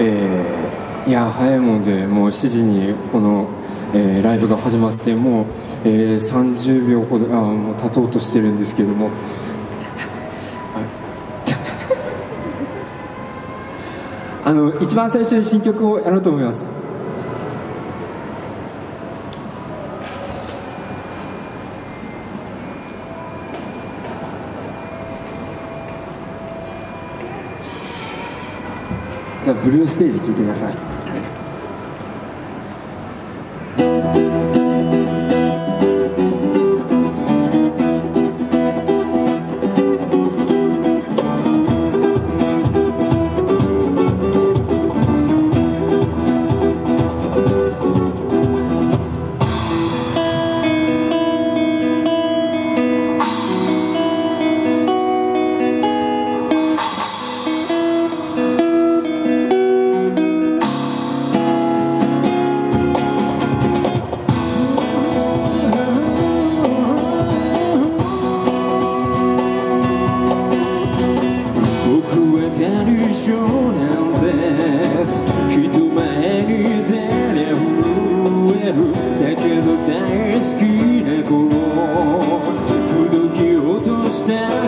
えー、いや早いもんでもう7時にこの、えー、ライブが始まってもう、えー、30秒ほどあもう経とうとしてるんですけども。あの一番最初に新曲をやろうと思います。ブルーステージ聴いてください。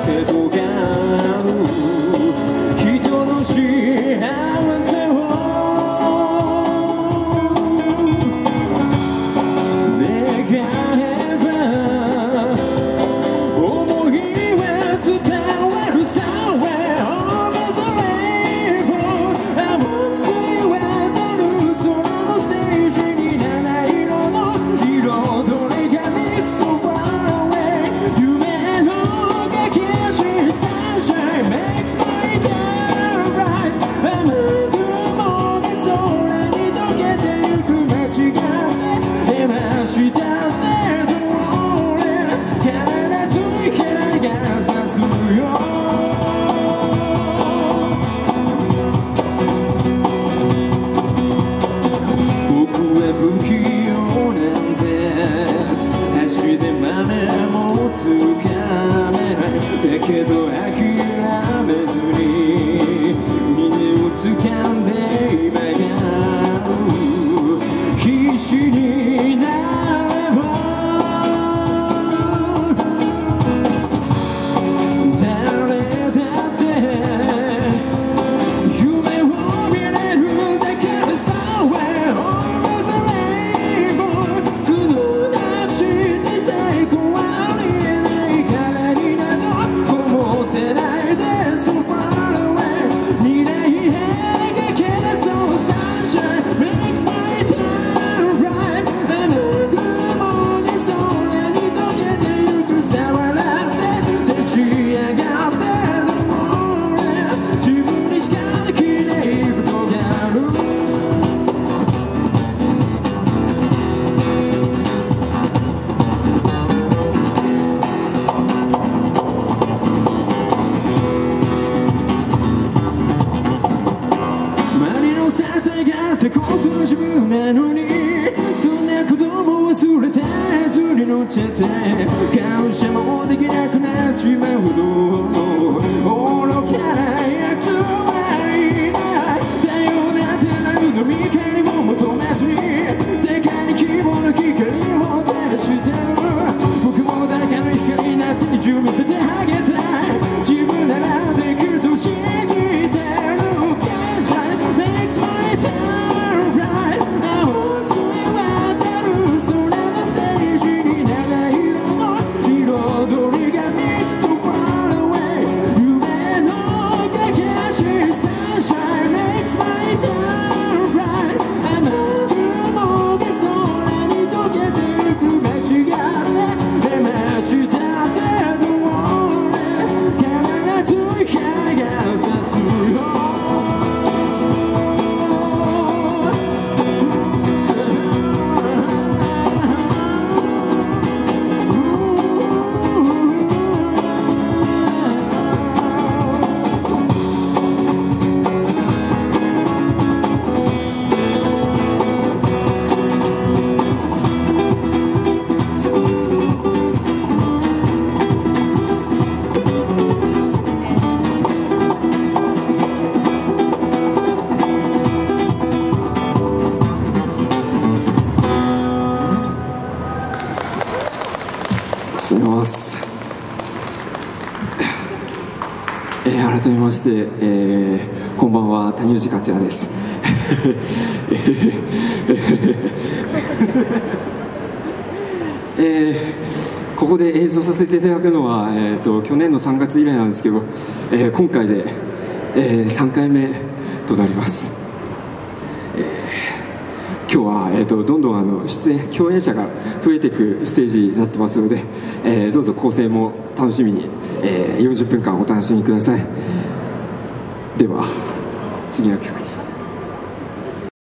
却不敢乗ちて感謝もできなくなっちまうほど愚かなやつをとございます、えー、改めまして、えー、こんばんは。谷内克也です。えー、ここで演奏させていただくのは、えーと、と去年の3月以来なんですけど、えー、今回で、えー、3回目となります、えー今日は、えー、とどんどんあの出演共演者が増えていくステージになってますので、えーどうぞ構成も楽しみに、えー40分間お楽しみください。では次の曲。